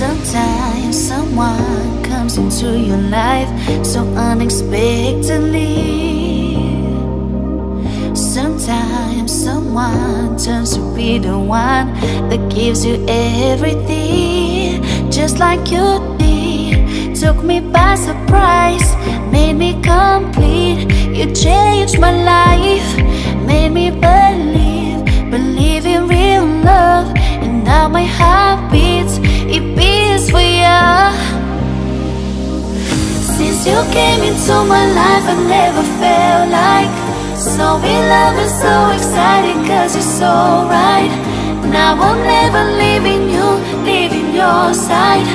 Sometimes someone comes into your life so unexpectedly. Sometimes someone turns to be the one that gives you everything, just like you did. Took me by surprise, made me complete. You changed my life, Since you came into my life, I never felt like so in love and so excited cause you're so right. Now I'm never leaving you, leaving your side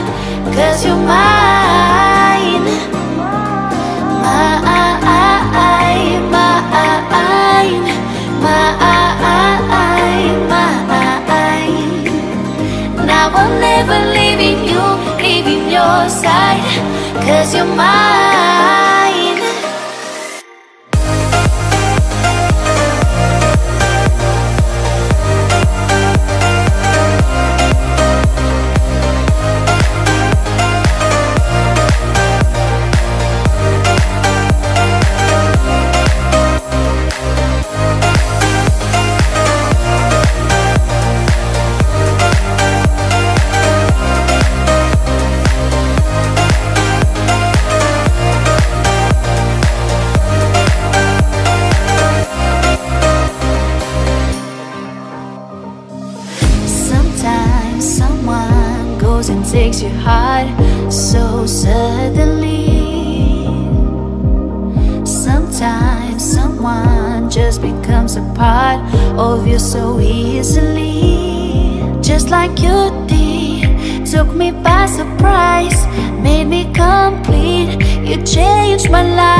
Cause you're mine Mine, mine, mine Mine. Now I'm never leaving you, leaving your side Cause you're mine and your heart so suddenly. Sometimes someone just becomes a part of you so easily. Just like you did, took me by surprise, made me complete. You changed my life,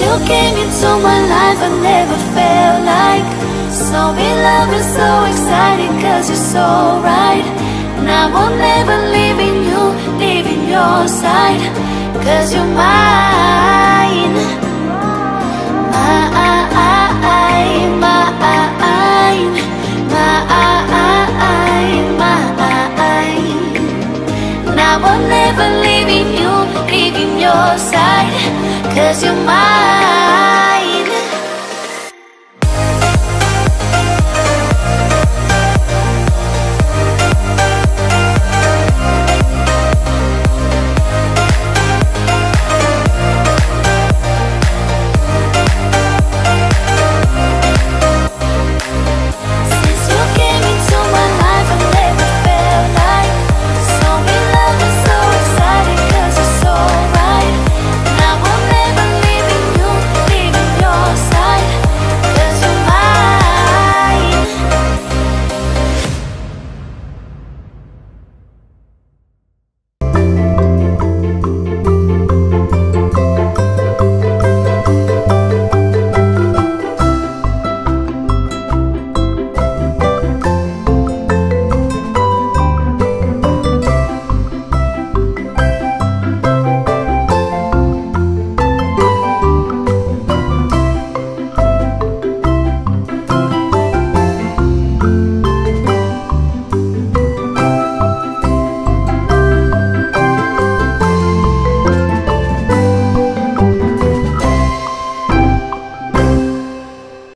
you came into my life, I never felt like so in love and so excited cause you're so right. Now I'm never leaving you, leaving your side cause you're mine. Cause you're mine.